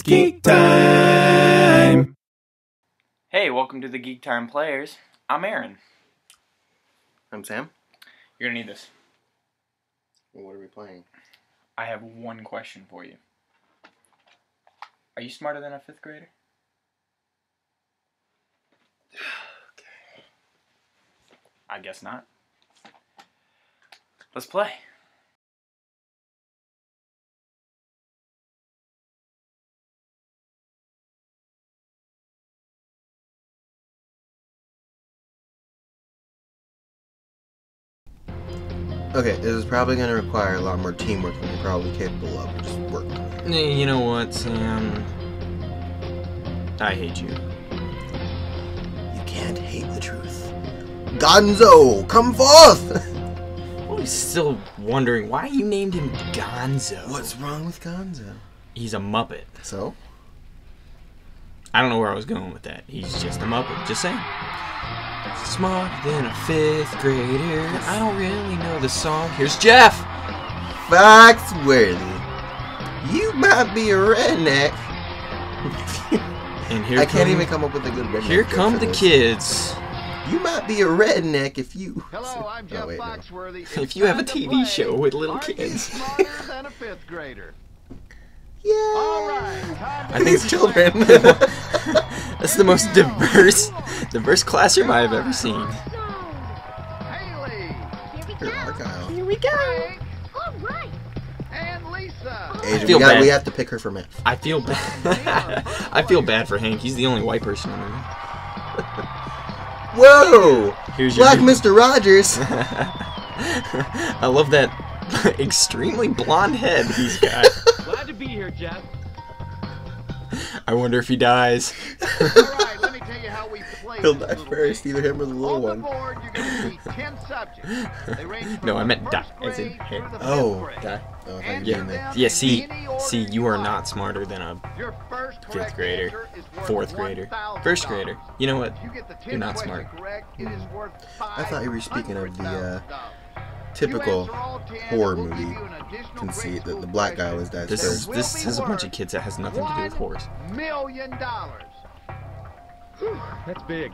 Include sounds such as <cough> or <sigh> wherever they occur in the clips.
It's geek time! Hey, welcome to the Geek Time Players. I'm Aaron. I'm Sam. You're gonna need this. Well, what are we playing? I have one question for you. Are you smarter than a fifth grader? <sighs> Okay. I guess not. Let's play. Okay, this is probably going to require a lot more teamwork than you're probably capable of. Just work. You know what, Sam? I hate you. You can't hate the truth. Gonzo, come forth! <laughs> He's still wondering why you named him Gonzo. What's wrong with Gonzo? He's a Muppet. So? I don't know where I was going with that. He's just a Muppet. Just saying. Smarter than a fifth grader. I don't really know the song. Here's Jeff. Foxworthy. You might be a redneck. And here I can't even come up with a good redneck. Here come the this. kids. You might be a redneck if you. Hello, I'm <laughs> oh, Jeff oh, wait, no. <laughs> If you have a TV play. show with little Are you kids. smarter <laughs> than a fifth grader? Yeah. All right, time to I think These children. That's the most diverse, diverse classroom I have ever seen. Haley, Here, Argyle. Here we go. Frank, All right. and Lisa. Asia, feel we, got, bad. we have to pick her for math. I feel bad. <laughs> I feel bad for Hank. He's the only white person in the room. <laughs> Whoa! Here's your Black Mr. Rogers. <laughs> I love that extremely blonde head he's got. Glad to be here, Jeff. I wonder if he dies. All right, let me tell you how we play He'll die first, game. either him or the little On the one. board, you're going to see 10 subjects. They range No, I meant first die, as in grade hair. through the Oh, die. Oh, I you Yeah, were them yeah. See, see, you are not smarter than a Your first fifth grader, answer is worth fourth grader, first grader. You know what? You get the 10th You're not smart. Correct, it is I thought you were speaking of the, uh, $500,000. Typical You answer all 10, horror movie you an additional conceit that the black guy question. always dies This first. is this is a bunch of kids that has nothing to do with horse. Million dollars. That's big.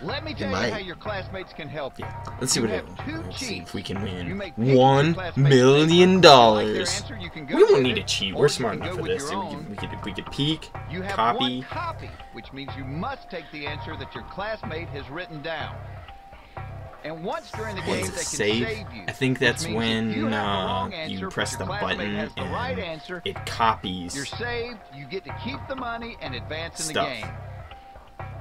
Let me tell you how your classmates can help you. Let's see You what it. Let's see if we can You win make pictures one your classmates million make. Like dollars. answer, you can go We won't need it, to cheat. We're smart enough for this. your We could, we could we could peek, copy. copy, which means you must take the answer that your classmate has written down. And once during the game, What's they can save? save you. I think that's means if you when uh, you press the button has the right and answer, it copies You're saved. You get to keep the money and advance in Stuff. the game.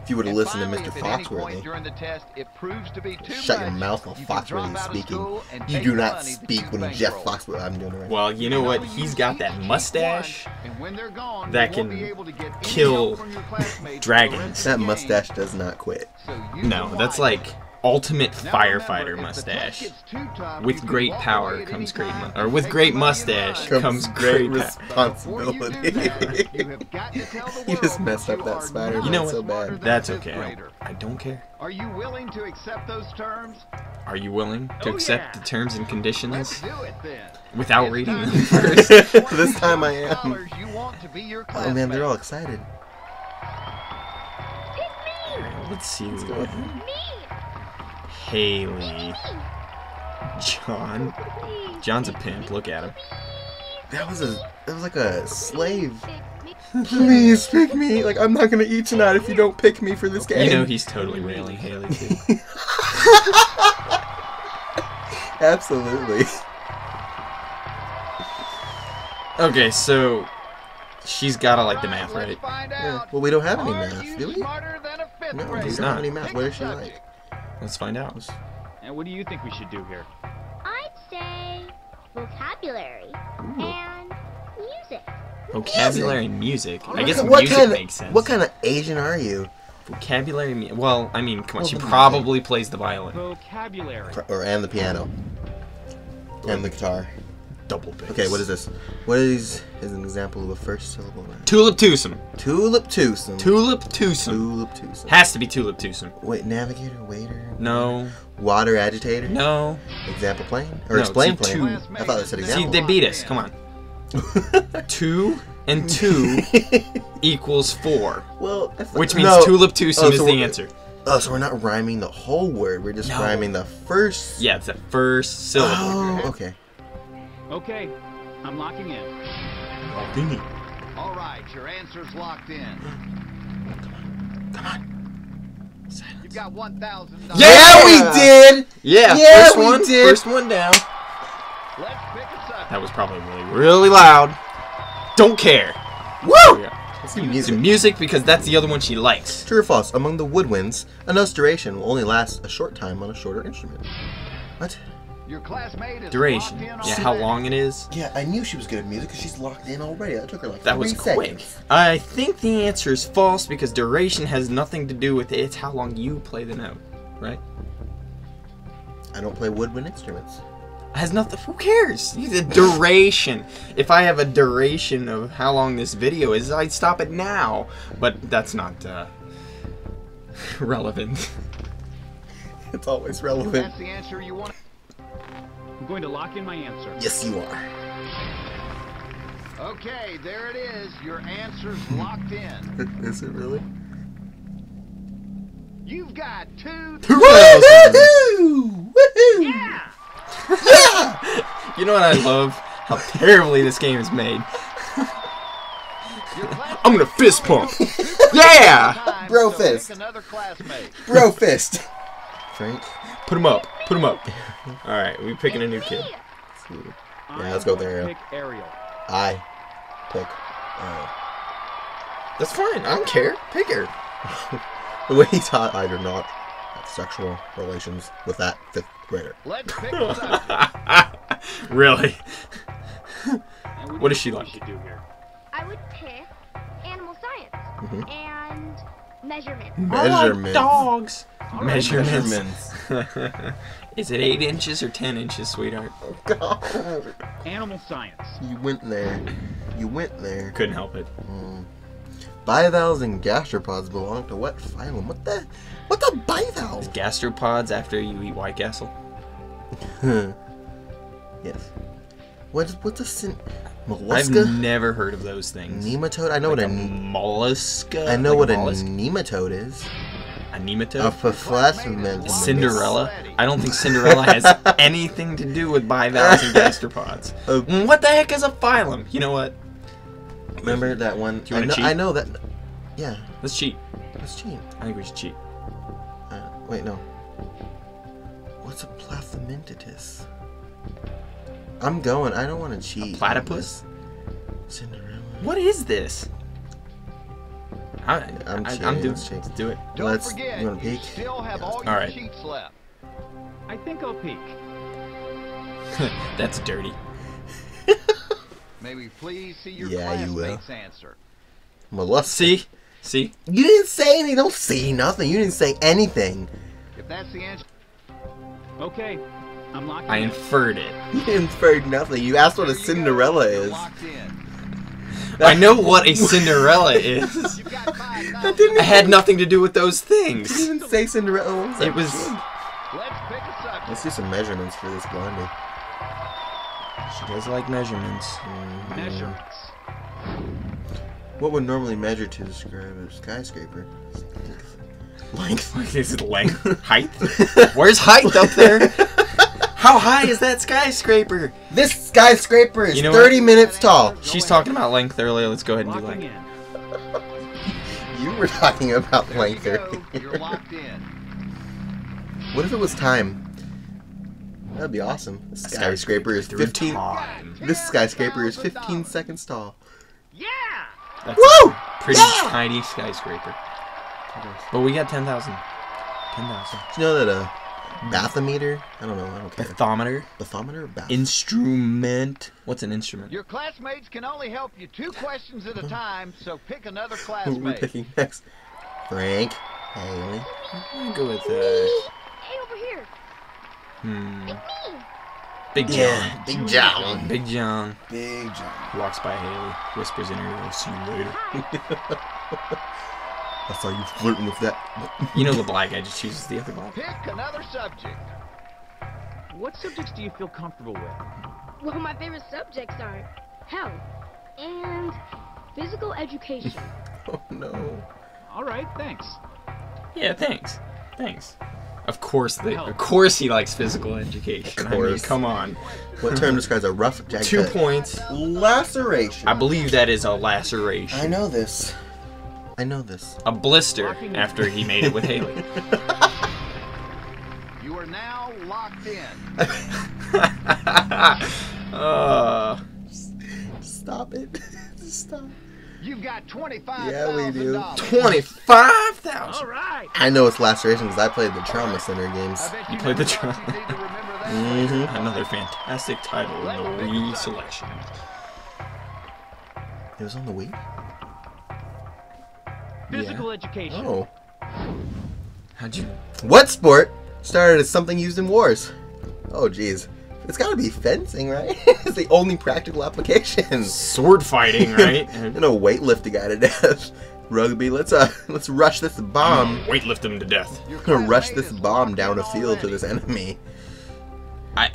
If you would have And listened finally, to Mr. at any point Foxworthy, the test it proves to be too shut your mouth while you Foxworthy is speaking. You do not speak when Jeff bankroll. Foxworthy. I'm doing it right. Well, you know what? He's got that mustache And when they're gone, that can be able to get kill help from your classmates for the dragons. that mustache does not quit. So No, that's wisely. like ultimate firefighter remember, if the test mustache. gets too tough, you With great power comes great mu- or with great the money and mustache comes Comes great great pa- Before you do responsibility. you have got to tell the <laughs> You just messed up that Spider-Man You know not what? so bad. That's okay. I don't, grader. I don't care. Are you willing to accept those terms? Are you willing to Oh, accept the terms and conditions do it then. without reading them first? <laughs> <laughs> This time I am. million You want to be your Oh man, they're all excited. Let's see. go ahead. Mm-hmm. Haley. John. John's a pimp. Look at him. That was a that was like a slave. <laughs> Please pick me. Like I'm not gonna eat tonight if you don't pick me for this game. You know he's totally railing Haley too. <laughs> Absolutely. Okay, so she's gotta like the math, right? Yeah. Well, we don't have any math, do we? smarter than a fifth No, we don't have any math. Pick What a she like? Subject. Let's find out. And what do you think we should do here? I'd say vocabulary and music. Vocabulary and music. I guess what music kind makes of sense. what kind of Asian are you? vocabulary? Well, I mean, come on. Well, She what do you probably plays the violin. Vocabulary. Or- Or and the piano and the guitar. Double bass. Okay, what is this? What is is an example of a first syllable? word? Tulip twosome. Tulip twosome. Tulip twosome. Tulip twosome. Has to be tulip twosome. Wait, navigator, waiter. No. Water agitator. No. Example plane or No, explain plane. two- I thought it said See, example. they beat us. Come on. <laughs> Two and two <laughs> equals four, well, which means no. tulip twosome Oh, is the answer. Oh, so we're not rhyming the whole word. We're just No. rhyming the first. Yeah, it's the first syllable. Oh, okay. Okay, I'm locking in. All right, your answer's locked in. Come on. You've got one thousand. Yeah, we did. Yeah, Yeah, first we one, did. first one down. Let's pick a subject. That was probably really, really loud. Don't care. Woo! Yeah. Let's do It's music. music because that's the other one she likes. True or false? Among the woodwinds, a note's duration will only last a short time on a shorter instrument. What? Your classmate is Duration. Yeah, how long it is. Yeah, I knew she was good at music because she's locked in already. That took her like That was quick. seconds. I think the answer is false because duration has nothing to do with it. It's how long you play the note, right? I don't play woodwind instruments. has nothing. Who cares? The duration. If I have a duration of how long this video is, I'd stop it now. But that's not uh, <laughs> relevant. It's always relevant. That's the answer you want. I'm going to lock in my answer. Yes, you are. Okay, there it is. Your answer's <laughs> locked in. <laughs> Is it really? You've got two. <laughs> Woohoo! Woohoo! Yeah. You know what I love? How terribly this game is made. I'm gonna fist pump. Yeah! Bro so fist. Another classmate. Bro fist. Frank. Put him up. Put him up. <laughs> All right, we picking a new kid. Yeah, let's go I'm with Ariel. Pick Ariel. I pick. Uh, That's fine. I don't care. Pick her. <laughs> the way he taught I do not have sexual relations with that fifth grader. Let's <laughs> pick really? And What do she like? We should do here. I would pick animal science Mhm. and measurement. Measurements. dogs. All right, Measurements. Measurements. <laughs> Is it eight inches or ten inches, sweetheart? Oh, God. Animal science. You went there. You went there. Couldn't help it. Mm. Bivalves and gastropods belong to what phylum? What the? What the bivalve? Gastropods after you eat White Castle. <laughs> yes. What's what's a sin? I've never heard of those things. Nematode? I know Like what a a mollusca. I know like what a mollusk? nematode is. a nematode? A plasmid. Cinderella. I don't think Cinderella has <laughs> anything to do with bivalves and gastropods. Uh, <laughs> Mm, What the heck is a phylum? You know what? Remember that one? I know? I know that. Yeah, Let's cheat. Let's cheat. I think we should cheat. Uh, wait, no. What's a plasmatitis? I'm going. I don't want to cheat. on platypus? Cinderella. What is this? I, I'm I, I'm doing. let's do it. Don't Let's- forget, you wanna you peek? still have Yeah, all your All right. sheets left. I think I'll peek. <laughs> That's dirty. <laughs> May we please see your Yeah, you will. classmate's answer? Mollusca. See, see. You didn't say anything. Don't say nothing. You didn't say anything. If that's the answer, Okay, I'm locking I in. inferred it. You inferred nothing. You asked what a there you go. Cinderella is. I know what a Cinderella <laughs> is. You've got five That didn't I had nothing to do with those You things. didn't even say Cinderella. What was It was. Let's pick. Let's do some measurements for this blondie. She does like measurements. Measurements. Mm-hmm. What would normally measure to describe a skyscraper? Length. Like, <laughs> is it length? <laughs> height? Where's height up there? How high is that skyscraper? This skyscraper is You know 30 minutes tall. She's talking about length earlier. Let's go ahead and do length. in. <laughs> You were talking about There length go. earlier. You're locked in. What if it was time? That'd be awesome. This skyscraper is 15. This skyscraper is 15 seconds tall. Yeah. That's Woo! a pretty Yeah! tiny skyscraper. But we got 10,000. 10,000. Did you know that a bathymeter? I don't know. I don't care. Bathymeter. Bathymeter or bath? Instrument. What's an instrument? Your classmates can only help you two questions at a <laughs> time, so pick another <laughs> Who are we picking next? Frank. Haley. I'm gonna go with uh, Hey, over here. hmm, Me. Big John. Yeah, Big John. Big John Big John. walks by Haley, whispers in her ear, "See you later." <laughs> I saw you flirting with that. You know the black guy just chooses the other black. Pick another subject. What subjects do you feel comfortable with? Well, my favorite subjects are health and Physical education. <laughs> Oh no. All right, thanks. Yeah, thanks. Thanks. Of course, they, of course he likes physical education. Of I mean, course. come on. What term describes a rough jagged Two points. Laceration. I believe that is a laceration. I know this. I know this. A blister after he made it with Haley. <laughs> You are now locked in. <laughs> uh, Stop it. <laughs> Stop. You've got twenty-five. Yeah, we do. 25,000. right. I know it's laceration because I played the Trauma Center games. You played the never drum. thought you'd need to remember that Mm-hmm. Another fantastic title in the Wii selection. It was on the Wii. Physical education. Oh. How'd you? What sport started as something used in wars? Oh, jeez. It's got to be fencing, right? <laughs> it's the only practical application. Sword fighting, <laughs> right? You know, weightlifting a guy to death. Rugby. Let's uh, <laughs> let's rush this bomb. Weightlift him to death. Your I'm gonna rush this bomb down in a field to this enemy. I.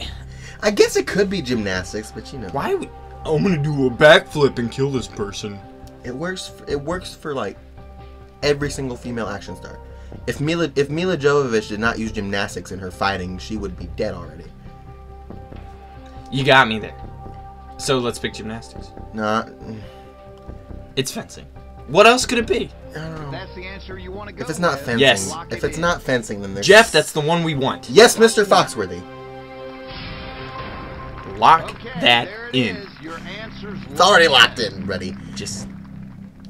I guess it could be gymnastics, but you know, Why? Would, I'm gonna do a backflip and kill this person. it works. For, it works for like every single female action star. If Milla if Milla Jovovich did not use gymnastics in her fighting, she would be dead already. You got me there. So let's pick gymnastics. Nah, It's fencing. What else could it be? I don't know. That's the answer you want to go If it's not with. fencing, Yes. Lock if it's in. not fencing, then there's Jeff, that's the one we want. yes, Mr. Foxworthy. Lock Okay, that it in. Your It's already locked in, ready. Just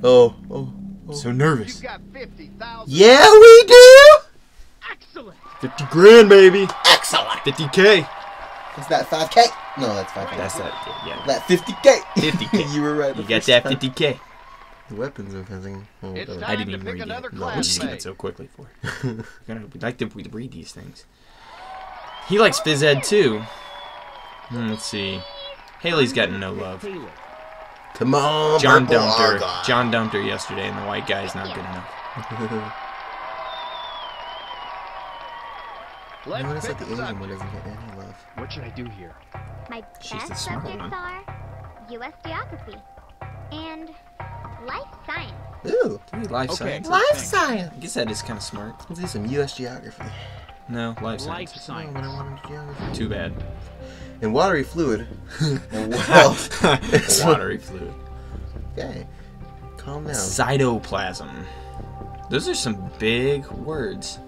Oh, oh, so You've nervous. got fifty thousand. yeah, we do. Excellent. 50 grand, baby. Excellent. 50k. Is that 5K? No, that's 5K. That's that. Yeah. that 50K. 50K. <laughs> you were right. You got first that time. 50k. The weapons and fencing. Oh, I didn't even pick read another it. No, we just did classmate. it so quickly for. you. <laughs> Gonna- we like to we read these things. He likes phys ed too. Hmm, let's see. Haley's got no love. Haley. Come on, John purple dumped her. John dumped her yesterday, and the white guy's not good enough. <laughs> Let's Notice that the a Asian subject. one doesn't get any love. What should I do here? My She's best subjects one. are U.S. geography and life science. Ooh, life Okay. science. life science. I guess that is kind of smart. Let's do some U.S. geography. No, life Life science. Oh, science. I wanted geography. Too bad. In watery fluid. <laughs> <laughs> well, it's- Watery fluid. okay. Calm down. Cytoplasm. Those are some big words.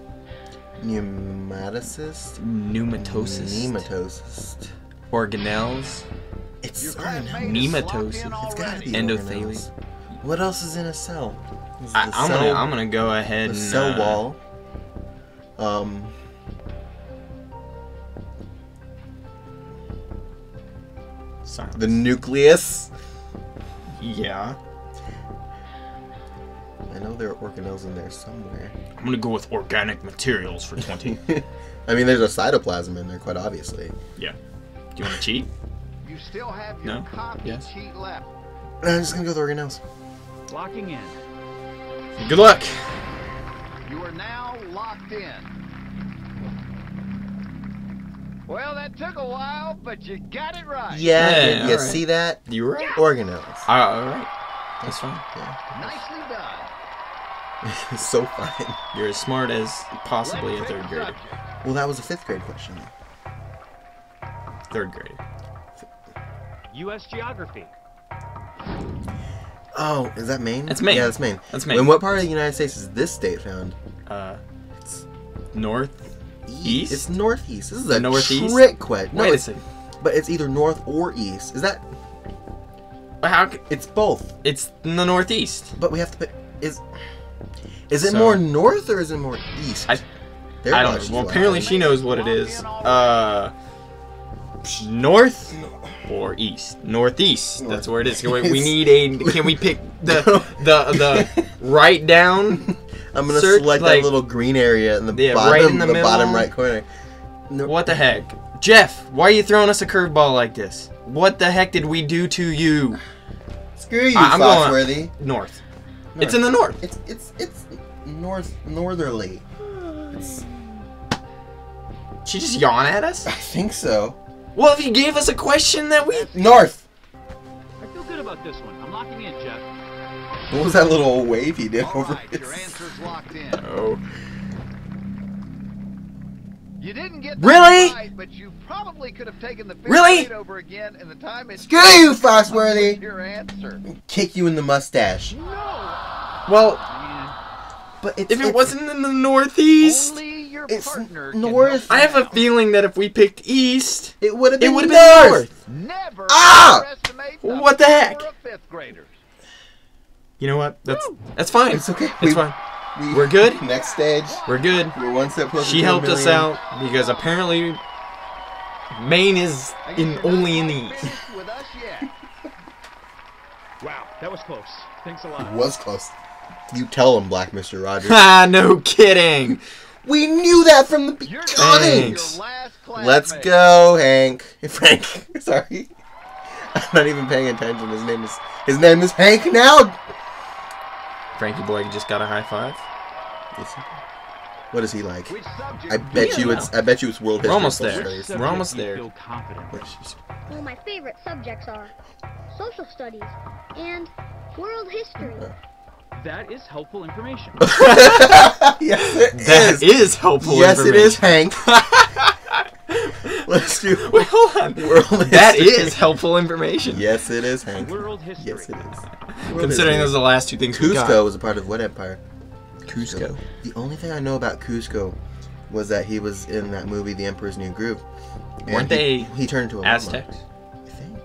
Pneumaticist. Pneumatosis. Nematocyst. Organelles. It's Your organelles. classmate is locked Nematosis. It's gotta be Endothelium. What else is in a cell? I, I'm cell- gonna I'm gonna go ahead the and cell uh, wall. Um. Silence. The nucleus. yeah. I know there are organelles in there somewhere. I'm gonna go with organic materials for 20. <laughs> I mean, there's a cytoplasm in there, quite obviously. yeah. Do you want to cheat? You still have your No? copy Yes. sheet left. I'm just gonna go with organelles. Locking in. Good luck. You are now locked in. Well, that took a while, but you got it right. Yeah, Yeah, you- you alright. see that? You were right. Organelles. Uh, all right. That's fine. Yeah, Nicely <laughs> done. so fine. You're as smart as possibly a Let's third grader. subject. Well, that was a fifth grade question. Third grade. U.S. geography. Oh, is that Maine? That's Maine. Yeah, that's Maine. That's Maine. In what part of the United States is this state found? Uh, it's north. East? It's northeast. This is a Northeast? trick question. No, Wait a second. but it's either north or east. Is that? How? c- It's both. It's in the northeast. But we have to pick. Is is it So- more north or is it more east? I- I don't know. Well, apparently she knows what it is. Uh, north or east? Northeast. That's where it is. We, we need a. Can we pick the the the <laughs> right down? I'm gonna search, select like- that little green area in the Yeah, bottom, right in the bottom right corner. No, What the heck, Jeff? Why are you throwing us a curveball like this? What the heck did we do to you? Screw you, I- I'm going- Foxworthy. North. It's in the north. It's it's it's north northerly. It's, She just yawn at us. I think so. Well, if you gave us a question that we North. I feel good about this one. I'm locking in, Jeff. What was that little wave he did All over right, his... your answer's locked in. <laughs> Oh. You didn't get Really? right, but you probably could have taken the Really? grade over again in the time it Screw you, Foxworthy! Your answer. Kick you in the mustache. No. Well, But it's, if it it's- wasn't in the Northeast, Only your It's north. I have a feeling that if we picked East, it would have it been would have north. been North. Never Ah! underestimate the What the heck? power of fifth graders. You know what? That's that's fine. It's okay. It's We- fine. We- We're good. <laughs> Next stage. We're good. We're one step closer. She to helped us out because apparently Maine is in only in the East. with us yet. Wow, that was close. Thanks a lot. It Was close. You tell him, Black Mr. Rogers. <laughs> Ah, no kidding. we knew that from the beginning. Thanks. Let's classmate. go, Hank. <laughs> Frank. Sorry. I'm not even paying attention. His name is his name is Hank now. Frankie boy just got a high five. What is he like? I bet you it's I bet you it's world history. We're almost there. We're almost there. Feel confident with. Well, my favorite subjects are social studies and world history. That is helpful information. <laughs> <laughs> yes, it That is. is helpful yes, it is. Hank. <laughs> Let's do Wait, hold on. world That history. is helpful information. Yes, it is, Hank. World history. Yes, it is. Considering those are the last two things we got. Cusco was a part of what empire? Cusco. The only thing I know about Cusco was that he was in that movie, The Emperor's New Groove. And Weren't he- they He turned into a llama, Aztecs. I think.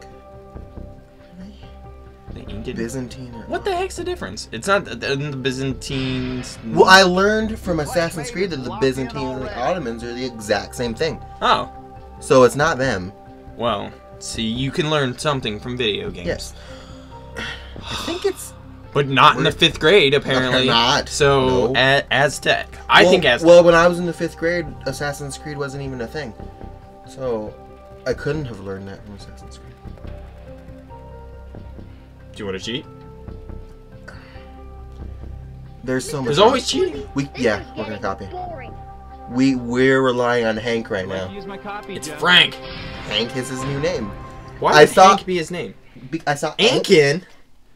The Incan. Byzantine. Or What the heck's the difference? It's not the, the Byzantines. Well, I learned from Assassin's Creed that the Byzantines and the Ottomans are the exact same thing. Oh, So it's not them. well. See, you can learn something from video games. Yes. I think it's. But not in the fifth grade, apparently. <laughs> Not. So, No. a- Aztec. I well, think Aztec. Well, when I was in the fifth grade, Assassin's Creed wasn't even a thing. So I couldn't have learned that from Assassin's Creed. Do you want to cheat? There's so much. There's always cheating. We yeah, we're gonna copy. Boring. We we're relying on Hank right I'd like to now. use my copy, It's Jeff. Frank. Hank is his new name. Why I would thought- Hank be his name? Be- I saw Hank. Ankin? Ankin?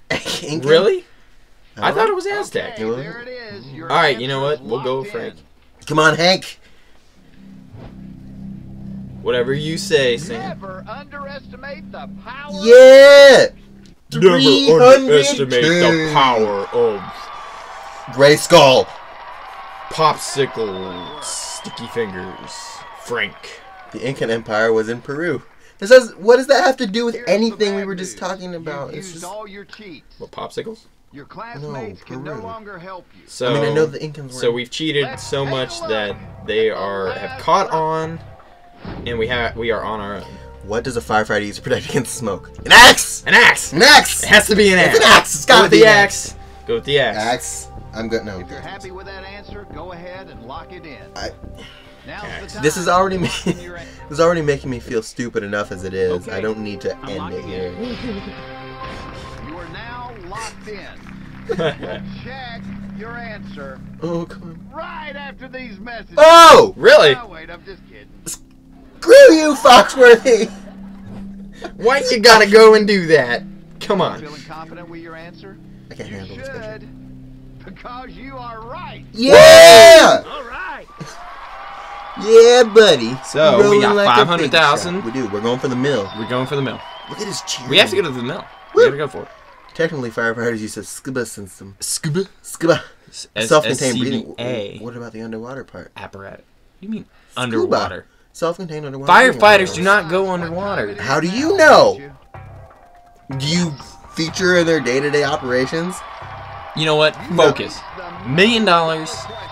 <laughs> Really? I Oh. thought it was Aztec. Okay, there it is. Your All right, you know what? We'll go locked Frank. in. Come on, Hank. Whatever you say, Sam. Never underestimate the power. Yeah. Never 302. underestimate the power of Grayskull. popsicle sticky fingers. Frank. The Incan Empire was in Peru. This has, what does that have to do with Here's anything we were just talking about? You've It's used just. all your cheats. What popsicles? Your classmates can no longer help you. So I mean, I know the Incans. So we've cheated Let's so much that they are have caught on, and we have we are on our own. What does a firefighter use to protect against smoke? An axe. An axe. An axe. It has to be an axe. It's an axe. It's gotta with be the an axe. Go with the axe. Axe. I'm good. No. If you're happy with that answer, go ahead and lock it in. I- Now's the Axe. time This is already to me. lock in your an- This is already making me feel stupid enough as it is. Okay. I don't need to I'm end it here. <laughs> You are now locked in. <laughs> Check your answer Oh come on. right after these messages. Oh! really? Oh, wait, I'm just kidding. Screw you, Foxworthy. Why you gotta go and do that? Come on. Feeling confident with your answer? I can't You handle this picture. should, because you are right. Yeah! All right. Yeah, buddy. So, we got like five hundred thousand. We do. We're going for the mill. We're going for the mill. Look at his cheer. We have to go to the mill. We Woo. gotta go for it. Technically, firefighters use a scuba system. Scuba. Scuba. Self-contained breathing. SCBA What about the underwater part? apparatus. You mean Scuba. underwater? Self-contained underwater. Firefighters do not go underwater. How do you know? Do you feature in their day-to-day operations? You know what? Focus. Million dollars.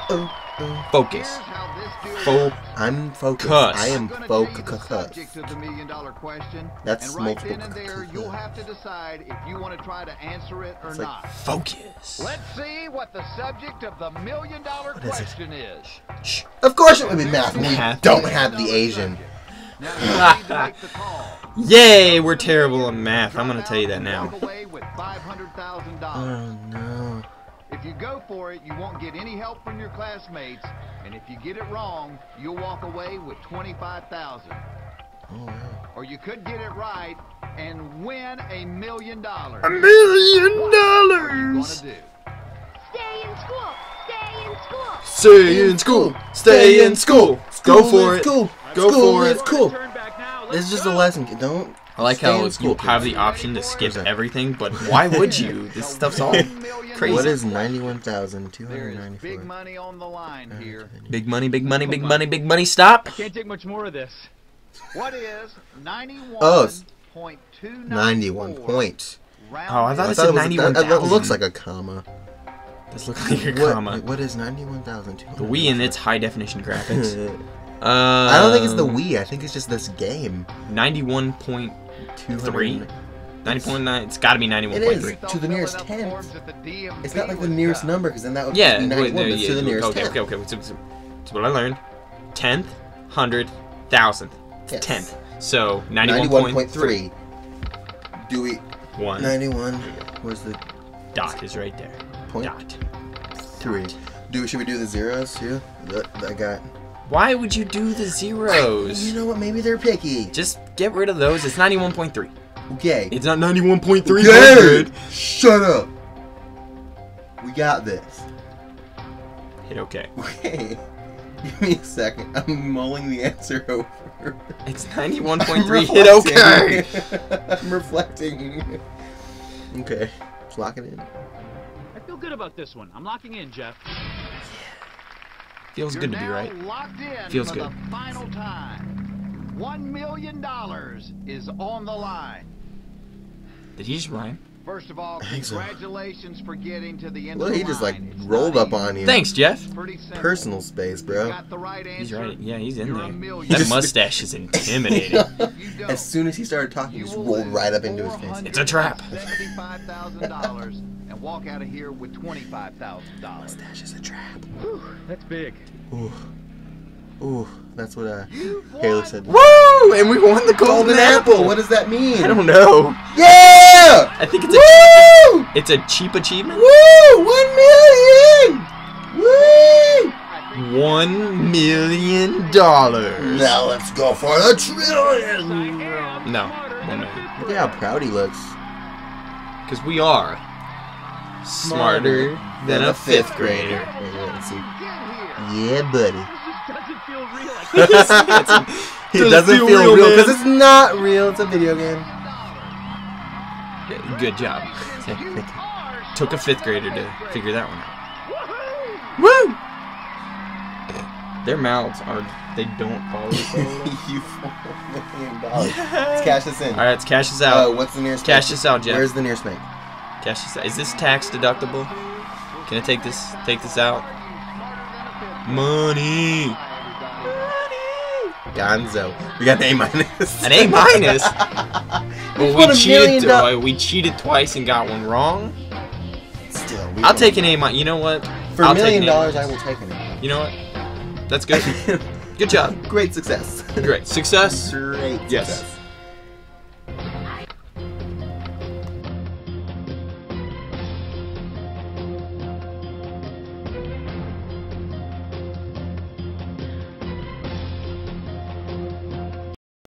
Oh, oh. Focus. Focus. I'm focused. Cuss. I am I'm gonna tell you the focused. subject of the million dollar question. That's and right then multiple and there, you'll have to decide if you want to try to answer it or It's like- not. Focus. Let's see what the subject of the million dollar is it? question is. Shh. Of course it would be math. We don't have the Asian. Now you need to make the call. Yay, we're terrible at math. I'm gonna tell you that now. out and Walk away with five hundred thousand Oh dollars. no. If you go for it, you won't get any help from your classmates, and if you get it wrong, you'll walk away with 25000 Oh, wow. Or you could get it right and win a million dollars. A million dollars! Stay in school! Stay in school! Stay in school! Stay in school! School. Go, for it! Cool. Go school for it! It's Cool. This is just go. a lesson. Don't I like Stay how in you school, have the option to skip everything, but why would you? <laughs> This stuff's all crazy. What is ninety-one thousand two There hundred is ninety-four? big money on the line here. big money, big money, big money, big money. Stop. Can't take much more of this. What is 91.294? Oh, it's Ninety-one point. Oh, I thought I it thought said it was- ninety-one that- that looks like a comma. This looks like a What, comma. what is ninety-one thousand two The? Wii and its high definition graphics. Uh, <laughs> I don't think it's the Wii. I think it's just this game. Ninety-one point Two Three? hundred. ninety point nine. It's got to be ninety-one It point is. three. To the nearest tenth. It's not like the nearest number, because then that would Yeah, be wait, ninety-one. no, but it's yeah, to the nearest okay, tenth. okay, okay. So, so, so what I learned: tenth, hundred, thousandth, Yes. tenth. So Ninety-one ninety-one point three. Do we? One Ninety-one. Where's the dot is right there. point? Dot. Three. Do should we do the zeros too? That, I got. Why would you do the zeros? You know what? Maybe they're picky. Just get rid of those. It's ninety-one point three. Okay. It's not ninety-one point three Okay. Shut up. We got this. Hit okay. <laughs> Okay. Give me a second. I'm mulling the answer over. It's ninety-one I'm point three. <laughs> Hit okay. I'm <laughs> reflecting. Okay. Just lock it in. I feel good about this one. I'm locking in, Jeff. Feels You're good to be right. locked in Feels for good. the final time. One million dollars is on the line. Did he just rhyme? First of all, think so. congratulations for getting to the end Well, of the he just like line. It's rolled up on you. Thanks, Jeff. Personal space, bro. got the right. He's right. Yeah, he's in You're there. That mustache is intimidating. If <laughs> you don't, As soon as he started talking, he just rolled right up into his face. It's a trap. Seventy-five thousand dollars and walk out of here with twenty-five thousand dollars. Mustache is a trap. That's big. Ooh. Ooh. That's what uh, Haley said. Woo! And we won the Golden apple. What does that mean? I don't know. Yeah! I think it's a Woo! it's a cheap achievement. Woo! One million! Woo! One million dollars. Now let's go for the trillion! No, one million. Look at how proud he looks. Because we are smarter than a fifth grader. Wait, wait, let's see. Yeah, buddy. Just doesn't feel It Doesn't doesn't feel real, because it's not real. It's a video game. Good job. <laughs> Took a fifth grader to figure that one out. Woo! Their mouths are they don't follow <laughs> each other. you four million dollars. Let's cash this in. All right, let's cash this Uh, out. what's the nearest? Cash bank? this out, Jeff. Where's the nearest bank? Cash this out. Is this tax deductible? Can I take this take this out? Money. Gonzo. We got an A minus. An A minus. <laughs> well, we cheated. uh, we cheated twice and got one wrong. Still, we I'll take an A minus. You know what? for I'll a million dollars. I will take it. You know what? That's good. <laughs> Good job. Great success. Great success. Great Yes. success.